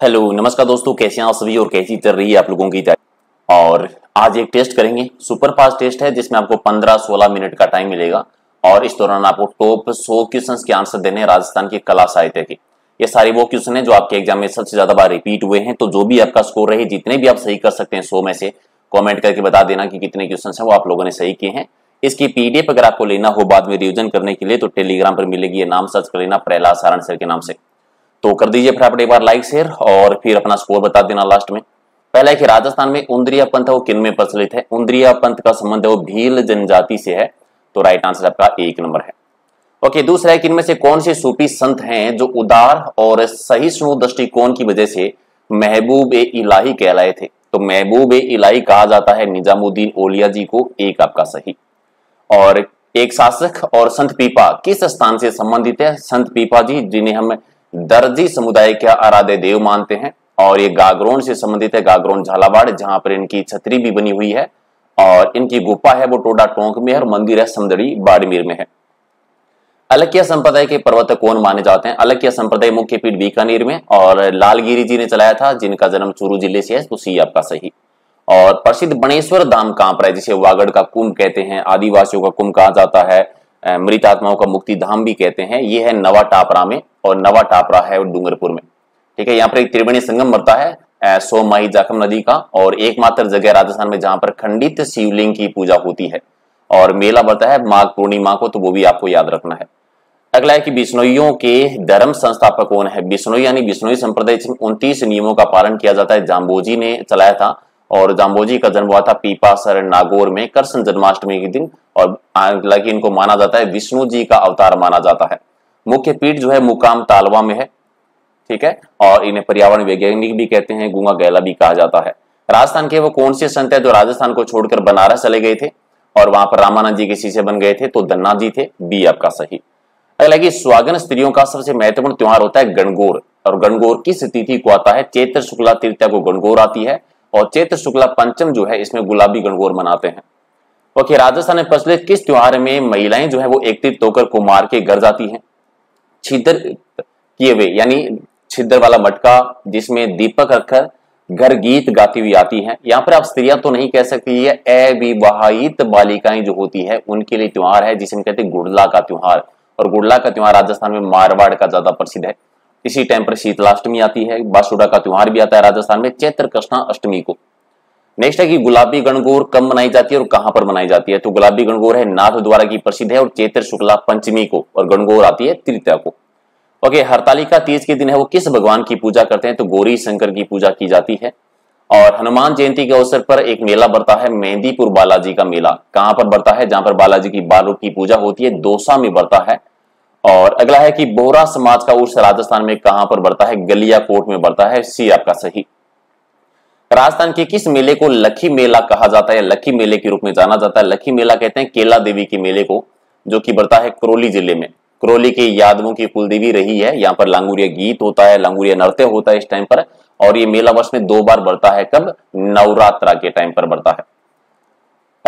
Hello, नमस्कार दोस्तों, कैसे हैं आप सभी और कैसी चल रही है आप लोगों की तैयारी? और आज एक टेस्ट करेंगे सुपर फास्ट टेस्ट है, जिसमें आपको 15-16 मिनट का टाइम मिलेगा। और इस दौरान आपको टॉप 100 क्वेश्चंस के आंसर देने राजस्थान के कला साहित्य के। ये सारे वो क्वेश्चन है जो आपके एग्ज़ाम में सबसे ज़्यादा बार रिपीट हुए हैं। तो जो भी आपका स्कोर रहे, जितने भी आप सही कर सकते हैं, सौ में से कॉमेंट करके बता देना कि कितने क्वेश्चन है, वो आप लोगों ने सही किए हैं। इसकी पीडीएफ अगर आपको लेना हो बाद में रिविजन करने के लिए तो टेलीग्राम पर मिलेगी ये नाम सर्च कर लेना, प्रहलाद सारण सर के नाम से। तो कर दीजिए फटाफट एक बार लाइक शेयर और फिर अपना स्कोर बता देना लास्ट में। पहला है कि राजस्थान में उन्द्रिया पंथ वो किन में प्रचलित है? उन्द्रिया पंथ का संबंध है वो भील जनजाति से है तो राइट आंसर आपका एक नंबर है। ओके दूसरा है कि इनमें से कौन से सूफी संत हैं जो उदार और सहिष्णु दृष्टिकोण की वजह से महबूब ए इलाही कहलाए थे? तो महबूब ए इलाही कहा जाता है, निजामुद्दीन ओलिया जी को एक आपका सही। और एक शासक और संत पीपा किस स्थान से संबंधित है? संत पीपा जी, जिन्हें हम दर्जी समुदाय के आराध्य देव मानते हैं और ये गागरोन से संबंधित है, गागरोन झालावाड़, जहाँ पर इनकी छतरी भी बनी हुई है और इनकी गुफा है, वो टोडा टोंक में है और मंदिर है, समदड़ी बाड़मेर में है। अलकिया संप्रदाय के पर्वत कौन माने जाते हैं? अलकिया संप्रदाय मुख्य पीठ बीकानेर में और लालगिरी जी ने चलाया था, जिनका जन्म चूरू ज़िले से है तो सी आपका सही। और प्रसिद्ध बणेश्वर धाम कहाँ पर है, जिसे वागड़ का कुंभ कहते हैं, आदिवासियों का कुंभ कहा जाता है मृत आत्माओं का मुक्ति धाम भी कहते हैं। ये है नवा टापरा में और नवा टापरा है डूंगरपुर में। ठीक है, यहाँ पर एक त्रिवेणी संगम मरता है सो सोमाही जाखम नदी का और एकमात्र जगह राजस्थान में जहाँ पर खंडित शिवलिंग की पूजा होती है। और मेला बढ़ता है माघ पूर्णिमा को तो वो भी आपको याद रखना है। अगला है कि बिश्नोइयों के धर्म संस्थापक कौन है? बिश्नोई यानी बिश्नोई संप्रदाय उनतीस नियमों का पालन किया जाता है। जाम्बोजी ने चलाया था। और जाम्बोजी का जन्म हुआ था पीपासर नागौर में कृष्ण जन्माष्टमी के दिन, और हालाँकि इनको माना जाता है विष्णु जी का अवतार माना जाता है। मुख्य पीठ जो है मुकाम तालवा में है, ठीक है? और इन्हें पर्यावरण वैज्ञानिक भी कहते हैं, गुंगा गैला भी कहा जाता है। राजस्थान के वो कौन से संत है जो राजस्थान को छोड़कर बनारस चले गए थे, और वहाँ पर रामानंद जी के शीशे बन गए थे तो दन्ना जी थे, बी आपका सही। अगला कि स्वागन स्त्रियों का सबसे महत्वपूर्ण त्योहार होता है गणगौर, और गणगौर किस तिथि को आता है? चैत्र शुक्ला तृतीया को गणगौर आती है और चैत्र शुक्ला पंचम जो है, इसमें गुलाबी गणगौर मनाते हैं। ओके, राजस्थान में प्रचलित किस त्योहार में महिलाएँ जो है, वो एकत्रित होकर कुमार के घर जाती हैं? छिद्र किए हुए, यानी छिद्र वाला मटका, जिसमें दीपक रखकर घर गीत गाती हुई आती है। यहाँ पर आप स्त्रियाँ तो नहीं कह सकती, ये अविवाहित बालिकाएँ जो होती है, उनके लिए त्योहार है, जिसे हम कहते हैं गुड़ला का त्योहार। और गुड़ला का त्योहार राजस्थान में मारवाड़ का ज़्यादा प्रसिद्ध है। इसी टाइम पर शीतलाष्टमी आती है बासुड़ा का त्योहार भी आता है राजस्थान में चैत्र कृष्णा अष्टमी को। नेक्स्ट है कि गुलाबी गणगौर कब मनाई जाती है और कहाँ पर मनाई जाती है? तो गुलाबी गणगौर है नाथ द्वारा की प्रसिद्ध है और चैत्र शुक्ला पंचमी को और गणगौर आती है तृतीया को। ओके हरतालिका तीज के दिन है, वो किस भगवान की पूजा करते हैं? तो गौरी शंकर की पूजा की जाती है। और हनुमान जयंती के अवसर पर एक मेला बढ़ता है, मेहंदीपुर बालाजी का मेला। कहाँ पर बढ़ता है? जहाँ पर बालाजी की बाल की पूजा होती है, दोसा में बढ़ता है। और अगला है कि बोहरा समाज का उर्स राजस्थान में कहाँ पर बढ़ता है? गलिया कोट में बढ़ता है। सी आपका सही। राजस्थान के किस मेले को लखी मेला कहा जाता है? लखी मेले के रूप में जाना जाता है। लखी मेला कहते हैं केला देवी के मेले को, जो कि बढ़ता है क्रोली ज़िले में। क्रोली के यादवों की कुलदेवी रही है। यहाँ पर लांगुरिया गीत होता है, लांगुरिया नृत्य होता है इस टाइम पर, और ये मेला वर्ष में दो बार बढ़ता है। कब? नवरात्रा के टाइम पर बढ़ता है।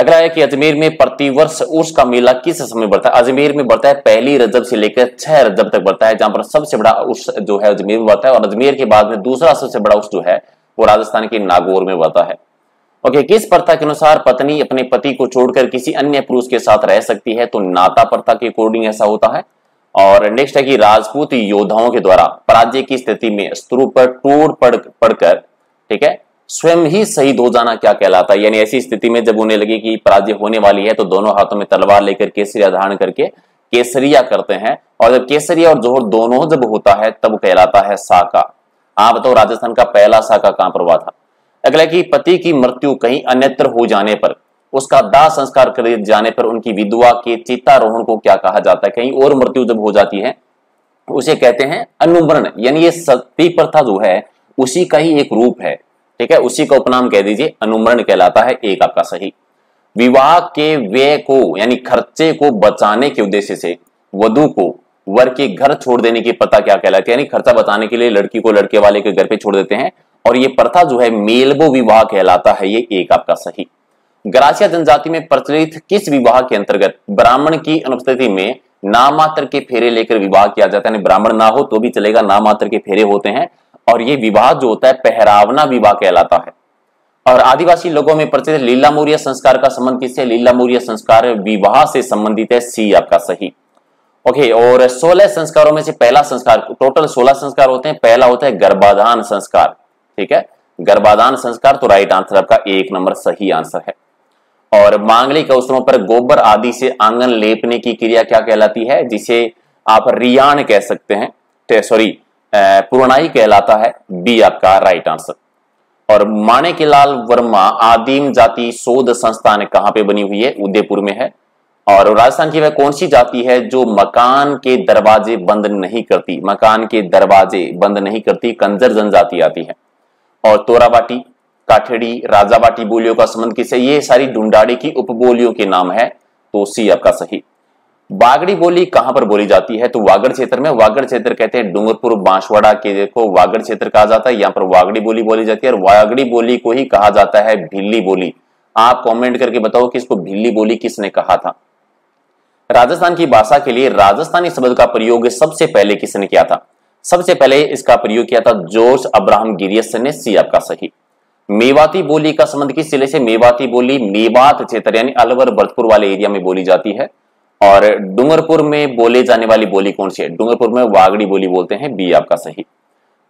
अगला है कि अजमेर में प्रतिवर्ष उर्स का मेला किस समय बढ़ता है? अजमेर में बढ़ता है, पहली रजब से लेकर छह रजब तक बढ़ता है, जहाँ पर सबसे बड़ा उर्स जो है अजमेर में बढ़ता है, और अजमेर के बाद में दूसरा सबसे बड़ा उर्स जो है, वो राजस्थान के नागौर में बढ़ता है। ओके, किस प्रथा के अनुसार पत्नी अपने पति को छोड़कर किसी अन्य पुरुष के साथ रह सकती है? तो नाता प्रथा के अकॉर्डिंग ऐसा होता है। और नेक्स्ट है कि राजपूत योद्धाओं के द्वारा पराजय की स्थिति में स्तूप पर टूट पड़, पड़कर, ठीक है? स्वयं ही शहीद हो जाना क्या कहलाता है? यानी ऐसी स्थिति में जब उन्हें लगे कि पराजय होने वाली है तो दोनों हाथों में तलवार लेकर केसरिया धारण करके केसरिया करते हैं। और जब केसरिया और जोहर दोनों जब होता है, तब कहलाता है साका। आप बताओ, राजस्थान का पहला साका कहाँ पर हुआ था? अगला की पति की मृत्यु कहीं अन्यत्र हो जाने पर, उसका दाह संस्कार कर जाने पर उनकी विधवा के चितारोहण को क्या कहा जाता है? कहीं और मृत्यु जब हो जाती है, उसे कहते हैं अनुमरण। यानी ये सती प्रथा जो है, उसी का ही एक रूप है। ठीक है? उसी का उपनाम कह दीजिए। अनुमरण कहलाता है एक आपका सही। विवाह के व्यय को, यानी खर्चे को बचाने के उद्देश्य से वधु को वर के घर छोड़ देने की पता क्या कहलाती है? यानी खर्चा बचाने के लिए लड़की को लड़के वाले के घर पे छोड़ देते हैं और ये प्रथा जो है मेलबो विवाह कहलाता है, ये एक आपका सही। ग्रासिया जनजाति में प्रचलित किस विवाह के अंतर्गत ब्राह्मण की अनुपस्थिति में नामात्र के फेरे लेकर विवाह किया जाता है? ब्राह्मण ना हो तो भी चलेगा, नामात्र के फेरे होते हैं। और ये विवाह जो होता है, पहरावना विवाह कहलाता है। और आदिवासी लोगों में प्रचलित लीला मूर्य संस्कार का संबंध किससे लीला मूर्य संस्कार विवाह से संबंधित है, सी आपका सही। ओके, और 16 संस्कारों में से पहला संस्कार, टोटल 16 संस्कार होते हैं। पहला होता है गर्भाधान संस्कार, ठीक है? गर्भाधान संस्कार तो राइट आंसर आपका एक नंबर सही आंसर है। और मांगलिक अवसरों पर गोबर आदि से आँगन लेपने की क्रिया क्या कहलाती है? जिसे आप रियान कह सकते हैं सॉरी पुरनाई कहलाता है, बी आपका राइट आंसर और माणिकलाल वर्मा आदिम जाति शोध संस्थान कहाँ पे बनी हुई है? उदयपुर में है। और राजस्थान की वह कौन सी जाति है जो मकान के दरवाजे बंद नहीं करती? मकान के दरवाजे बंद नहीं करती, कंजर जनजाति आती है। और तोराबाटी काठेड़ी राजाबाटी बोलियों का संबंध किसे? ये सारी ढूंढाड़ी की उपबोलियों के नाम है तो सी आपका सही। बागड़ी बोली कहाँ पर बोली जाती है? तो वागड़ क्षेत्र में, वागड़ क्षेत्र कहते हैं डूंगरपुर, बांसवाड़ा के देखो वागड़ क्षेत्र कहा जाता है। यहाँ पर वागड़ी बोली बोली जाती है और वागड़ी बोली को ही कहा जाता है भिल्ली बोली। आप कमेंट करके बताओ कि इसको भिल्ली बोली किसने कहा था? राजस्थान की भाषा के लिए राजस्थानी शब्द का प्रयोग सबसे पहले किसने किया था? सबसे पहले इसका प्रयोग किया था जॉर्ज अब्राहम गिरियस ने, सी आपका सही। मेवाती बोली का संबंध किस ज़िले से? मेवाती बोली मेवात क्षेत्र, यानी अलवर, भरतपुर वाले एरिया में बोली जाती है। और डूंगरपुर में बोले जाने वाली बोली कौन सी है? डूंगरपुर में वागड़ी बोली बोलते हैं, बी आपका सही।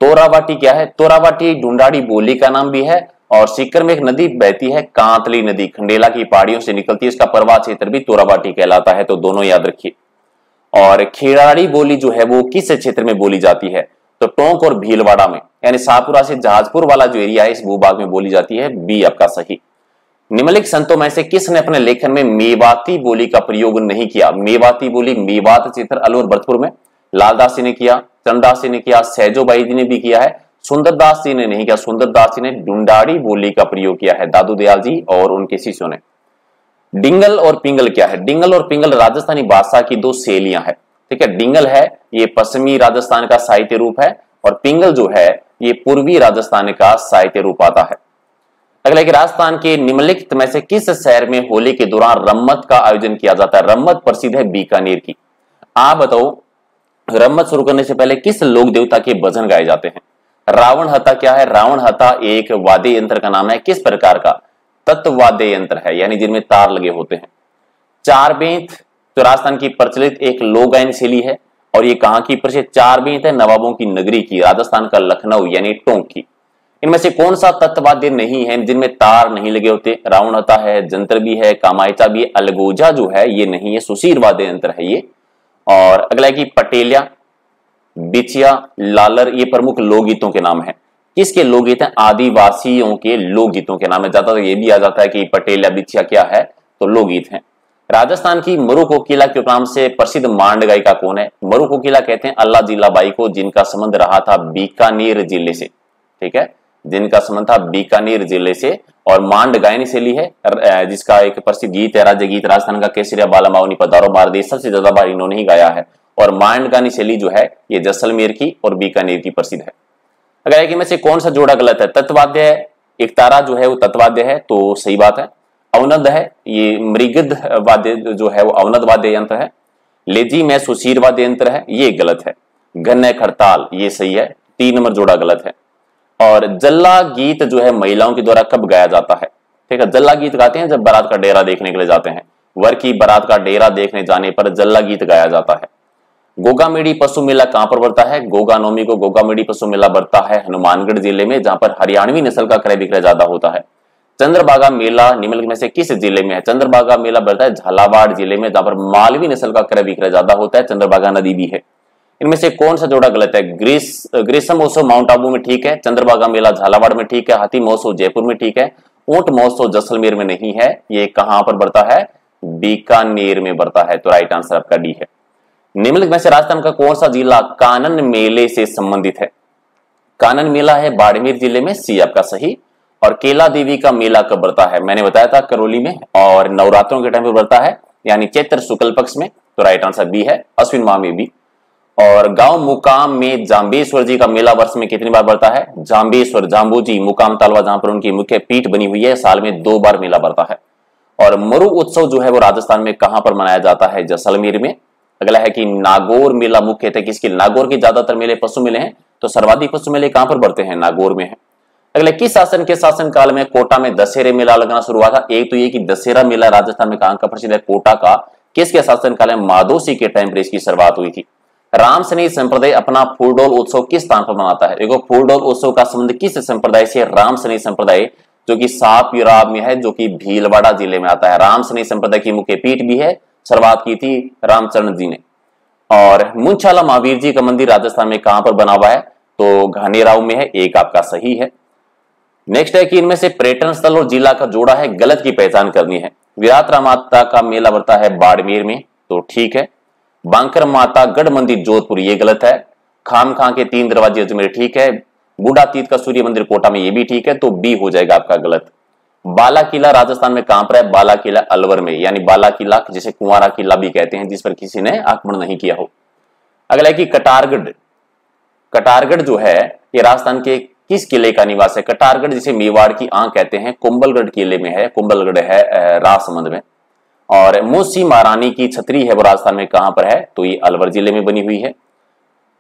तोरावाटी क्या है? तोरावाटी ढूंढाड़ी बोली का नाम भी है और सीकर में एक नदी बहती है, कांतली नदी। खंडेला की पहाड़ियों से निकलती है, इसका प्रवाह क्षेत्र भी तोरावाटी कहलाता है तो दोनों याद रखिए। और खेड़ाड़ी बोली जो है, वो किस क्षेत्र में बोली जाती है? तो टोंक और भीलवाड़ा में, यानी शाहपुरा से जहाजपुर वाला जो एरिया है, इस भूभाग में बोली जाती है, बी आपका सही। निम्नलिखित संतों में से किसने अपने लेखन में मेवाती बोली का प्रयोग नहीं किया? मेवाती बोली, मेवात चित्र अलवर भरतपुर में। लालदास जी ने किया चंद्रदास जी ने किया सहजोबाई जी ने भी किया है। सुंदरदास जी ने नहीं किया, सुंदरदास जी ने डुंडाड़ी बोली का प्रयोग किया है। दादू दयाल जी और उनके शिष्यों ने। डिंगल और पिंगल क्या है? डिंगल और पिंगल राजस्थानी भाषा की दो शैलियाँ है। ठीक है, डिंगल है, ये पश्चिमी राजस्थान का साहित्य रूप है, और पिंगल जो है, ये पूर्वी राजस्थान का साहित्य रूप आता है। अगला कि राजस्थान के निम्नलिखित में से किस शहर में होली के दौरान रम्मत का आयोजन किया जाता है? रम्मत प्रसिद्ध है बीकानेर की। आप बताओ, रम्मत शुरू करने से पहले किस लोक देवता के भजन गाए जाते हैं? रावण हता क्या है? रावण हता एक वाद्य यंत्र का नाम है। किस प्रकार का? तत्वाद्य यंत्र है, यानी जिनमें तार लगे होते हैं। चार बेंत तो राजस्थान की प्रचलित एक लोक गायन शैली है, और ये कहाँ की प्रसिद्ध? चार बेंत है नवाबों की नगरी की, राजस्थान का लखनऊ, यानी टोंक की। इनमें से कौन सा तत्वाद्य नहीं है, जिनमें तार नहीं लगे होते? रावण हता है, जंत्र भी है, कामायता भी है अलगोजा जो है, ये नहीं है सुशीर वाद्य यंत्र है ये। और अगला की पटेलिया बिचिया लालर, ये प्रमुख लोकगीतों के नाम है। किसके लोकगीत हैं? आदिवासियों के लोकगीतों के नाम है। ज़्यादातर ये भी आ जाता है कि पटेल या बिचिया क्या है तो लोकगीत है। राजस्थान की मरु कोकिला के नाम से प्रसिद्ध मांड गायिका कौन है? मरु कोकिला कहते हैं अल्लाह जिला बाई को, जिनका संबंध रहा था बीकानेर ज़िले से। ठीक है? जिनका संबंध था बीकानेर ज़िले से और मांड गायन शैली है। जिसका एक प्रसिद्ध गीत है, राज्य गीत राजस्थान का केसरिया बाला माओनी पधारो मार दे, सबसे ज़्यादा बार इन्होंने ही गाया है। और मांड गानी शैली जो है, ये जैसलमेर की और बीकानेर की प्रसिद्ध है। अगर एक में से कौन सा जोड़ा गलत है? तत्वाद्य है, एक तारा जो है, वो तत्वाद्य है तो सही बात है। अवनद है, ये मृगद वाद्य जो है, वो अवनद वाद्य यंत्र है। लेजी में सुशीर वाद्य यंत्र है, ये गलत है। घन खड़ताल, ये सही है। तीन नंबर जोड़ा गलत है। और जल्ला गीत जो है महिलाओं के द्वारा कब गाया जाता है? ठीक है, जल्ला गीत गाते हैं जब बारात का डेरा देखने के लिए जाते हैं। वर की बारात का डेरा देखने जाने पर जल्ला गीत गाया जाता है। गोगा गोगामेड़ी पशु मेला कहाँ पर बढ़ता है? गोगा नौमी को गोगा गोगामेड़ी पशु मेला बढ़ता है हनुमानगढ़ ज़िले में, जहाँ पर हरियाणवी नस्ल का क्रय विक्रय ज़्यादा होता है। चंद्रबागा मेला निम्नलिखित में से किस ज़िले में है? चंद्रबागा मेला बढ़ता है, झालावाड़ ज़िले में, जहाँ पर मालवी नस्ल का क्रय विक्रय ज़्यादा होता है चंद्रबागा नदी भी है। इनमें से कौन सा जोड़ा गलत है? ग्रीस, ग्रीष्म महोत्सव माउंट आबू में ठीक है चंद्रबागा मेला झालावाड़ में ठीक है, हाथी महोत्सव जयपुर में ठीक है, ऊँट महोत्सव जैसलमेर में नहीं है, ये कहाँ पर बढ़ता है? बीकानेर में बढ़ता है तो राइट आंसर आपका डी है। निम्नलिखित में से राजस्थान का कौन सा जिला कानन मेले से संबंधित है? कानन मेला है बाड़मेर ज़िले में, सी आपका सही, और केला देवी का मेला कब बढ़ता है? मैंने बताया था करौली में, और नवरात्रों के टाइम पर बढ़ता है, यानी चैत्र शुक्ल पक्ष में तो राइट आंसर बी है, अश्विन माह में भी। और गाँव मुकाम में जाम्बेश्वर जी का मेला वर्ष में कितनी बार बढ़ता है? जाम्बेश्वर जाम्बू जी मुकाम, तालवा जहाँ पर उनकी मुख्य पीठ बनी हुई है, साल में दो बार मेला बढ़ता है। और मरु उत्सव जो है वो राजस्थान में कहाँ पर मनाया जाता है? जैसलमेर में। अगला है कि नागौर मेला मुख्य थे किसके? नागौर के ज़्यादातर मेले पशु मेले हैं तो सर्वाधिक पशु मेले कहाँ पर बढ़ते हैं? नागौर में है। अगले, किस शासन के शासन काल में कोटा में दशहरे मेला लगना शुरू हुआ था? एक तो ये कि दशहरा मेला राजस्थान में कहाँ का प्रसिद्ध है? कोटा का। किसके शासन काल में माधोसी के टाइम पर इसकी शुरुआत हुई थी? राम सनी संप्रदाय अपना फूलडोल उत्सव किस स्थान पर मनाता है? देखो, फूलडोल उत्सव का संबंध किस संप्रदाय से राम सनी संप्रदाय, जो कि सापिरा में है, जो कि भीलवाड़ा ज़िले में आता है। राम सनी संप्रदाय की मुख्य पीठ भी है शुरुआत की थी रामचरण जी ने। और मुंशाला महावीर जी का मंदिर राजस्थान में कहाँ पर बना हुआ है? तो घानेराव में है, एक आपका सही है। नेक्स्ट है कि इनमें से पर्यटन स्थल और जिला का जोड़ा है, गलत की पहचान करनी है। विराट माता का मेला बढ़ता है बाड़मेर में तो ठीक है। बांकर माता गढ़ मंदिर जोधपुर, ये गलत है। खाम खां के तीन दरवाजे अजमेर ठीक है। बूढ़ा तीत का सूर्य मंदिर कोटा में ये भी ठीक है तो बी हो जाएगा आपका गलत। बाला किला राजस्थान में कहाँ पर है बाला किला अलवर में, यानी बाला किला जिसे कुंवारा किला भी कहते हैं, जिस पर किसी ने आक्रमण नहीं किया हो। अगला है कि कटारगढ़ कटारगढ़ जो है, ये राजस्थान के किस किले का निवास है? कटारगढ़ जिसे मेवाड़ की आँख कहते हैं कुंबलगढ़ किले में है कुंबलगढ़ है राजसमंद में। और मूसी महारानी की छतरी है वो राजस्थान में कहाँ पर है? तो ये अलवर ज़िले में बनी हुई है।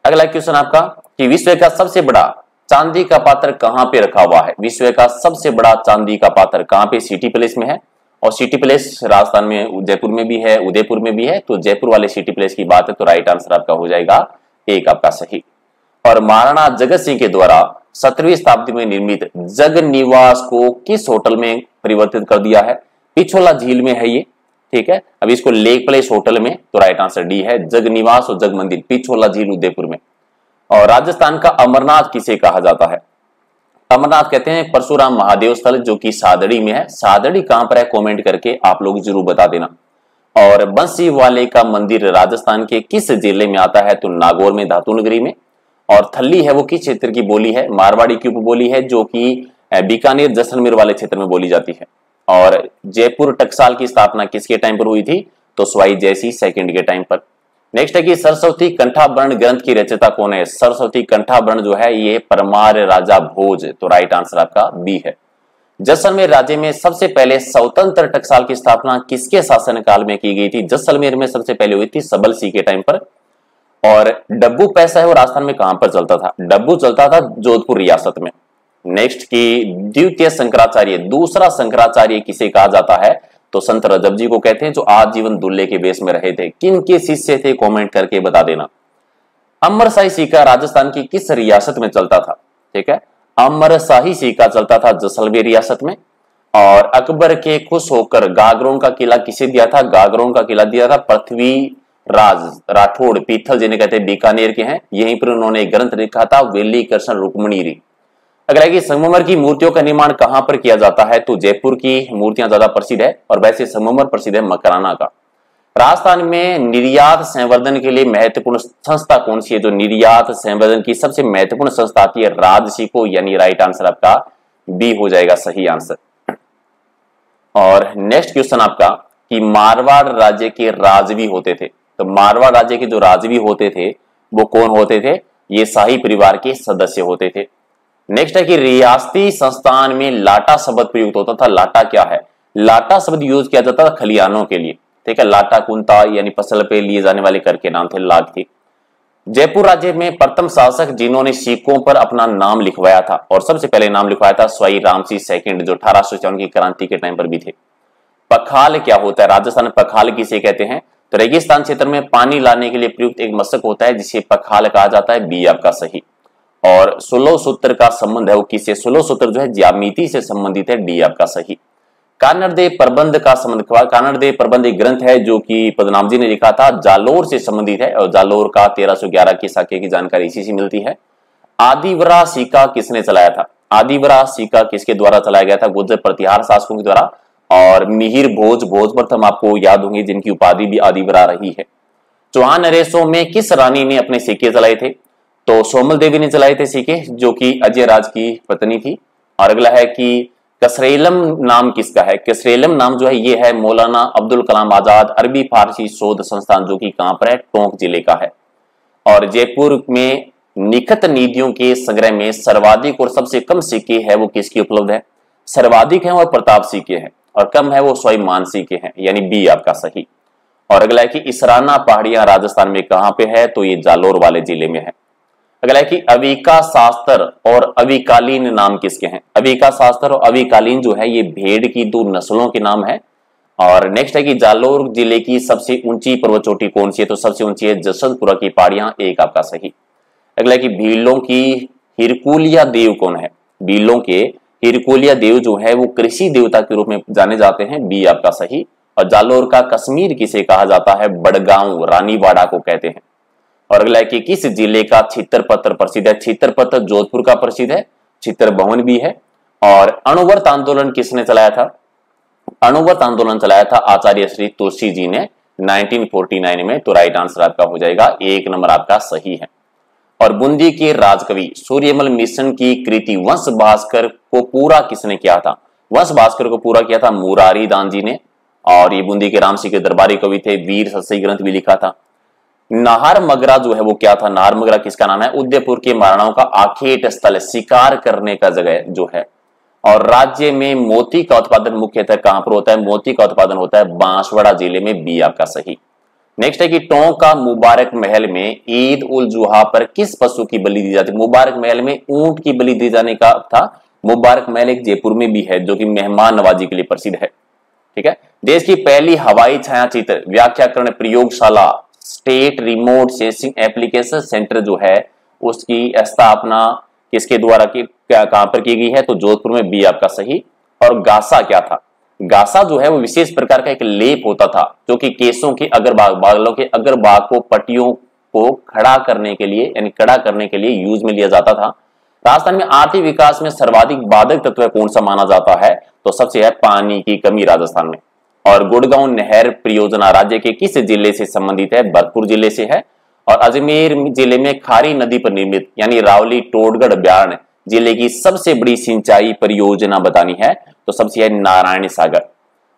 अगला क्वेश्चन आपका, कि विश्व का सबसे बड़ा चांदी का पात्र कहाँ पे रखा हुआ है? विश्व का सबसे बड़ा चांदी का पात्र कहाँ पे? सिटी प्लेस में है। और सिटी प्लेस राजस्थान में जयपुर में भी है, उदयपुर में भी है। तो जयपुर वाले सिटी प्लेस की बात है तो राइट आंसर आपका हो जाएगा, एक आपका सही। और महाराणा जगत सिंह के द्वारा सत्रहवीं शताब्दी में निर्मित जग निवास को किस होटल में परिवर्तित कर दिया है? पिछोला झील में है ये। ठीक है? अब इसको लेक प्लेस होटल में तो राइट आंसर डी है जग निवास और जग मंदिर पिछोला झील उदयपुर में। और राजस्थान का अमरनाथ किसे कहा जाता है? अमरनाथ कहते हैं परशुराम महादेव स्थल, जो कि सादड़ी में है। सादड़ी कहाँ पर है? कमेंट करके आप लोग ज़रूर बता देना। और बंसी वाले का मंदिर राजस्थान के किस ज़िले में आता है? तो नागौर में, धातु नगरी में। और थल्ली है वो किस क्षेत्र की बोली है? मारवाड़ी की उपबोली है, जो कि बीकानेर, जैसलमेर वाले क्षेत्र में बोली जाती है। और जयपुर टकसाल की स्थापना किसके टाइम पर हुई थी? तो स्वाई जैसी सेकंड के टाइम पर। नेक्स्ट है कि सरस्वती कंठावर्ण ग्रंथ की रचयिता कौन है? सरस्वती कंठावर्ण जो है, ये परमार राजा भोज। तो राइट आंसर आपका बी है। जैसलमेर राज्य में सबसे पहले स्वतंत्र टकसाल की स्थापना किसके शासन काल में की गई थी? जैसलमेर में सबसे पहले हुई थी सबल सी के टाइम पर। और डब्बू पैसा है वो राजस्थान में कहाँ पर चलता था? डब्बू चलता था जोधपुर रियासत में। नेक्स्ट की द्वितीय शंकराचार्य, दूसरा शंकराचार्य किसे कहा जाता है? तो संत रजब जी को कहते हैं, जो आजीवन दुल्ले के बेस में रहे थे। किन के शिष्य थे कमेंट करके बता देना। अमर शाही सिक्का राजस्थान की किस रियासत में चलता था? ठीक है? अमर शाही सिक्का चलता था जसलवी रियासत में। और अकबर के खुश होकर गागरों का किला किसे दिया था? गागरों का किला दिया था पृथ्वी राज, राठौड़, पीथल जिन्हें कहते हैं, बीकानेर के हैं। यहीं पर उन्होंने ग्रंथ लिखा था वेली कृष्ण रुक्मणी अगला है कि संगमर की मूर्तियों का निर्माण कहाँ पर किया जाता है? तो जयपुर की मूर्तियाँ ज़्यादा प्रसिद्ध है और वैसे संगमर प्रसिद्ध है मकराना का। राजस्थान में निर्यात संवर्धन के लिए महत्वपूर्ण संस्था कौन सी है? जो निर्यात संवर्धन की सबसे महत्वपूर्ण संस्था आती है राजसिको यानी राइट आंसर आपका बी हो जाएगा, सही आंसर और नेक्स्ट क्वेश्चन आपका, कि मारवाड़ राज्य के राजवी होते थे। तो मारवाड़ राज्य के जो राजवी होते थे, वो कौन होते थे? ये शाही परिवार के सदस्य होते थे। नेक्स्ट है कि रियासती संस्थान में लाटा शब्द प्रयुक्त होता था। लाटा क्या है? लाटा शब्द यूज़ किया जाता था खलियानों के लिए। ठीक है, लाटा कुंता यानी फ़सल पे लिए जाने वाले कर के नाम थे थी। जयपुर राज्य में प्रथम शासक जिन्होंने सिक्कों पर अपना नाम लिखवाया था, और सबसे पहले नाम लिखवाया था स्वाई रामसी सेकंड, जो अठारह की क्रांति के टाइम पर भी थे। पखाल क्या होता है? राजस्थान में पखाल किसे कहते हैं? तो रेगिस्तान क्षेत्र में पानी लाने के लिए प्रयुक्त एक मशक होता है, जिसे पखाल कहा जाता है, बी आपका सही। और सोलह सूत्र का संबंध है, वो किससे? सोलह सूत्र जो है, ज्यामिति से संबंधित है, डी आपका सही। कानरदे प्रबंध का संबंध कानरदे प्रबंध एक ग्रंथ है जो कि पदनाम जी ने लिखा था, जालोर से संबंधित है, और जालोर का 1311 के साक्य की जानकारी इसी से मिलती है। आदिवरा सिक्का किसने चलाया था? आदिवरा सिक्का किसके द्वारा चलाया गया था? गुजर प्रतिहार शासकों के द्वारा। और मिहिर भोज भोज प्रथम आपको याद होंगे, जिनकी उपाधि भी आदिवरा रही है। चौहान नरेशों में किस रानी ने अपने सिक्के चलाए थे? तो सोमल देवी ने चलाए थे सिक्के जो कि अजय राज की पत्नी थी। और अगला है कि कसरेलम नाम किसका है? कसरेलम नाम जो है, ये है मौलाना अब्दुल कलाम आज़ाद अरबी फारसी शोध संस्थान, जो कि कहाँ पर है? टोंक ज़िले का है। और जयपुर में निखत निधियों के संग्रह में सर्वाधिक और सबसे कम सिक्के है, वो किसकी उपलब्ध है? सर्वाधिक है और प्रताप सिक्के हैं। और कम है वो स्वयं मानसी के हैं, यानी बी आपका सही। और अगला है कि इसराना पहाड़ियाँ राजस्थान में कहाँ पे है? तो ये जालोर वाले ज़िले में है। अगला है कि अविका शास्त्र और अविकालीन नाम किसके हैं? अविका शास्त्र और अविकालीन जो है, ये भेड़ की दो नस्लों के नाम है। और नेक्स्ट है कि जालोर ज़िले की सबसे ऊँची पर्वत चोटी कौन सी है? तो सबसे ऊँची है जसदपुरा की पहाड़ियाँ, एक आपका सही। अगला है कि भीलों की हिरकुलिया देव कौन है? भीलों के हिरकुलिया देव जो है, वो कृषि देवता के रूप में जाने जाते हैं, बी आपका सही। और जालोर का कश्मीर किसे कहा जाता है? बड़गांव, रानीवाड़ा को कहते हैं। और अगला है कि किस ज़िले का छितर पत्र प्रसिद्ध है? छितर पत्र जोधपुर का प्रसिद्ध है छितर भवन भी है। और अणुवर्त आंदोलन किसने चलाया था? अणुवर्त आंदोलन चलाया था आचार्य श्री तुलसी जी ने। 1949 में तो राइट आंसर आपका हो जाएगा, एक नंबर आपका सही है। और बूंदी के राजकवि सूर्यमल मिशन की कृति वंश भास्कर को पूरा किसने किया था? वंश भास्कर को पूरा किया था मुरारी दान जी ने। और ये बूंदी के राम सिंह के दरबारी कवि थे, वीर ससी ग्रंथ भी लिखा था। नाहर मगरा जो है वो क्या था? नाहर मगरा किसका नाम है? उदयपुर के महाराणाओं का आखेट स्थल, शिकार करने का जगह जो है। और राज्य में मोती का उत्पादन मुख्यतः कहाँ पर होता है? मोती का उत्पादन होता है बांसवाड़ा ज़िले में बी आपका सही। नेक्स्ट है कि टोंक का मुबारक महल में ईद उल जुहा पर किस पशु की बलि दी जाती है? मुबारक महल में ऊँट की बलि दी जाने का था। मुबारक महल एक जयपुर में भी है, जो कि मेहमान नवाजी के लिए प्रसिद्ध है। ठीक है? देश की पहली हवाई छाया चित्र व्याख्याकरण प्रयोगशाला state remote sensing application centre जो है, उसकी स्थापना किसके द्वारा की कहाँ पर की गई है? तो जोधपुर में बी आपका सही। और गासा क्या था? गासा जो है, वो विशेष प्रकार का एक लेप होता था, जो कि केसों के अगर बाग, बागलों के अगर बाग को, पट्टियों को खड़ा करने के लिए, यानी कड़ा करने के लिए यूज़ में लिया जाता था। राजस्थान में आर्थिक विकास में सर्वाधिक बाधक तत्व कौन सा माना जाता है? तो सबसे है, पानी की कमी राजस्थान में। और गुड़गांव नहर परियोजना राज्य के किस ज़िले से संबंधित है? भरतपुर ज़िले से है और अजमेर ज़िले में खारी नदी पर निर्मित, यानी रावली टोडगढ़ ब्याण ज़िले की सबसे बड़ी सिंचाई परियोजना बतानी है तो सबसे है नारायण सागर।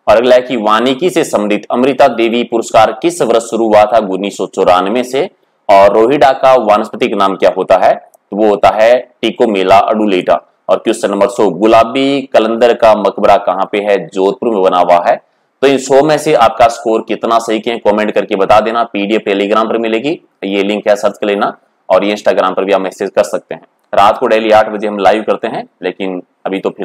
और अगला है कि वानिकी से संबंधित अमृता देवी पुरस्कार किस वर्ष शुरू हुआ था? उन्नीस सौ चौरानवे से। और रोहिडा का वानस्पतिक नाम क्या होता है? तो वो होता है टिको मेला अडुलेटा। और क्वेश्चन नंबर सो, गुलाबी कलंदर का मकबरा कहाँ पे है? जोधपुर में बना हुआ है। तो इन सौ में से आपका स्कोर कितना सही किया कमेंट करके बता देना। पीडीएफ टेलीग्राम पर मिलेगी। ये लिंक है सर्च कर लेना। और ये इंस्टाग्राम पर भी आप मैसेज कर सकते हैं। रात को डेली आठ बजे हम लाइव करते हैं, लेकिन अभी तो फ़िलहाल